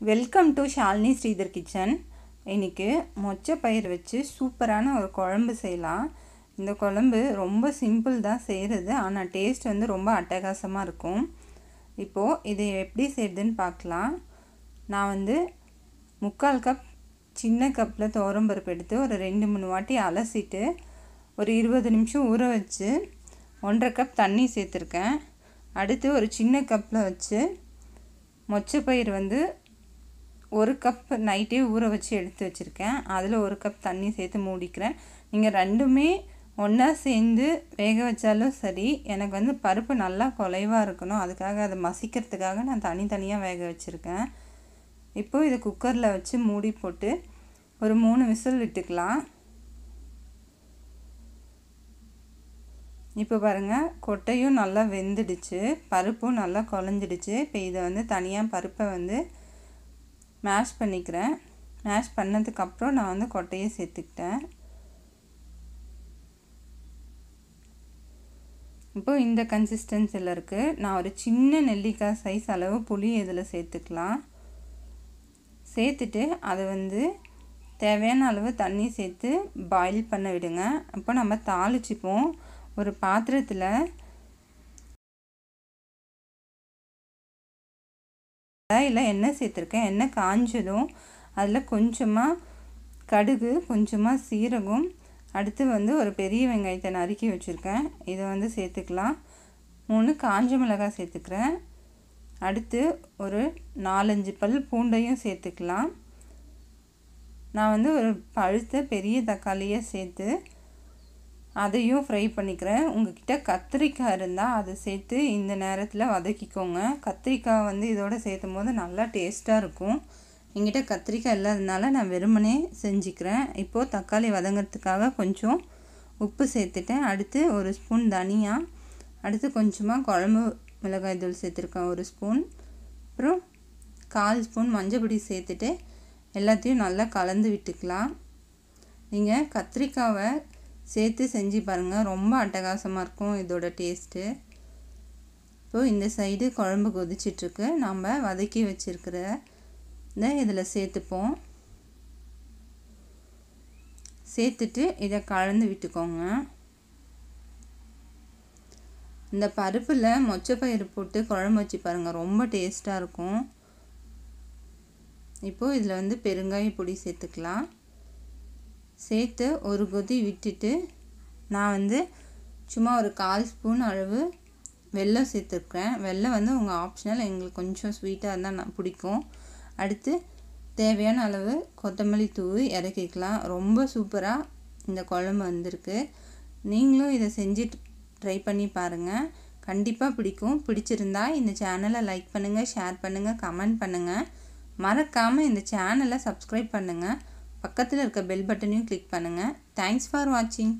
Welcome to Shalini Sridhar kitchen இன்றைக்கி மொச்சை பயிர் வச்சு சூப்பரான ஒரு குழம்பு செய்யலாம். இந்த குழம்பு ரொம்ப சிம்பிள் தான் செய்கிறது ஆனால் டேஸ்ட் வந்து ரொம்ப அட்டகாசமாக இருக்கும். இப்போது இதை எப்படி செய்யுதுன்னு பார்க்கலாம். நான் வந்து முக்கால் கப் சின்ன கப்பில் துவரம்பருப்பு எடுத்து ஒரு ரெண்டு மூணு வாட்டி அலசிட்டு ஒரு இருபது நிமிஷம் ஊற வச்சு ஒன்றரை கப் தண்ணி சேர்த்துருக்கேன். அடுத்து ஒரு சின்ன கப்பில் வச்சு மொச்சப்பயிர் வந்து ஒரு கப் நைட்டே ஊற வச்சு எடுத்து வச்சுருக்கேன். அதில் ஒரு கப் தண்ணி சேர்த்து மூடிக்கிறேன். நீங்கள் ரெண்டுமே ஒன்றா சேர்ந்து வேக வச்சாலும் சரி எனக்கு வந்து பருப்பு நல்லா குலைவாக இருக்கணும். அதுக்காக அதை மசிக்கிறதுக்காக நான் தனித்தனியாக வேக வச்சுருக்கேன். இப்போது இதை குக்கரில் வச்சு மூடி போட்டு ஒரு மூணு விசில் விட்டுக்கலாம். இப்போ பாருங்கள் கொட்டையும் நல்லா வெந்துடுச்சு. பருப்பும் நல்லா குழஞ்சிடுச்சு. இப்போ இதை வந்து தனியாக பருப்பை வந்து மேஷ் பண்ணிக்கிறேன். மேஷ் பண்ணதுக்கப்புறம் நான் வந்து கொட்டையை சேர்த்துக்கிட்டேன். இப்போது இந்த கன்சிஸ்டன்சியில் இருக்குது நான் ஒரு சின்ன நெல்லிக்காய் சைஸ் அளவு புளி இதில் சேர்த்துக்கலாம். சேர்த்துட்டு அதை வந்து தேவையான அளவு தண்ணி சேர்த்து பாயில் பண்ண விடுங்க. அப்போ நம்ம தாளிச்சுப்போம். ஒரு பாத்திரத்தில் இல்லை எண்ணெய் சேர்த்துருக்கேன். எண்ணெய் காஞ்சதும் அதில் கொஞ்சமாக கடுகு கொஞ்சமாக சீரகம் அடுத்து வந்து ஒரு பெரிய வெங்காயத்தை நறுக்கி வச்சுருக்கேன். இதை வந்து சேர்த்துக்கலாம். மூணு காஞ்ச மிளகாய் சேர்த்துக்கிறேன். அடுத்து ஒரு நாலஞ்சு பல் பூண்டையும் சேர்த்துக்கலாம். நான் வந்து ஒரு பழுத்த பெரிய தக்காளியை சேர்த்து அதையும் ஃப்ரை பண்ணிக்கிறேன். உங்ககிட்ட கத்திரிக்காய் இருந்தால் அதை சேர்த்து இந்த நேரத்தில் வதக்கிக்கோங்க. கத்திரிக்காய் வந்து இதோட சேர்த்தும் போது நல்லா டேஸ்ட்டாக இருக்கும். எங்கிட்ட கத்திரிக்காய் இல்லாததுனால நான் வெறுமனே செஞ்சுக்கிறேன். இப்போது தக்காளி வதங்கிறதுக்காக கொஞ்சம் உப்பு சேர்த்துட்டேன். அடுத்து ஒரு ஸ்பூன் தனியா அடுத்து கொஞ்சமாக குழம்பு மிளகாய் தூள் சேர்த்துருக்கேன் ஒரு ஸ்பூன் அப்புறம் கால் ஸ்பூன் மஞ்சப்பொடி சேர்த்துட்டு எல்லாத்தையும் நல்லா கலந்து விட்டுக்கலாம். நீங்கள் கத்திரிக்காவை சேர்த்து செஞ்சு பாருங்கள் ரொம்ப அட்டகாசமாக இருக்கும் இதோட டேஸ்ட்டு இப்போது இந்த சைடு குழம்பு கொதிச்சிட்ருக்கு. நம்ம வதக்கி வச்சுருக்கிற இதை இதில் சேர்த்துப்போம். சேர்த்துட்டு இதை கலந்து விட்டுக்கோங்க. இந்த பருப்பில் மொச்சப்பயிறு போட்டு குழம்பு வச்சு பாருங்கள் ரொம்ப டேஸ்ட்டாக இருக்கும். இப்போது இதில் வந்து பெருங்காய பொடி சேர்த்துக்கலாம். சேர்த்து ஒரு கொதி விட்டுட்டு நான் வந்து சும்மா ஒரு கால் ஸ்பூன் அளவு வெல்லம் சேர்த்துருக்கேன் வெல்லம் வந்து உங்கள் ஆப்ஷனல் எங்களுக்கு கொஞ்சம் ஸ்வீட்டாக இருந்தால் நான் பிடிக்கும். அடுத்து தேவையான அளவு கொத்தமல்லி தூவி இறக்கிக்கலாம். ரொம்ப சூப்பராக இந்த குழம்பு வந்திருக்கு. நீங்களும் இதை செஞ்சு ட்ரை பண்ணி பாருங்கள் கண்டிப்பாக பிடிக்கும். பிடிச்சிருந்தா இந்த சேனலை லைக் பண்ணுங்கள் ஷேர் பண்ணுங்கள் கமெண்ட் பண்ணுங்கள் மறக்காமல் இந்த சேனலை சப்ஸ்கிரைப் பண்ணுங்கள் பக்கத்தில் இருக்க பெல் பட்டனையும் கிளிக் பண்ணுங்கள் தேங்க்ஸ் ஃபார் வாட்சிங்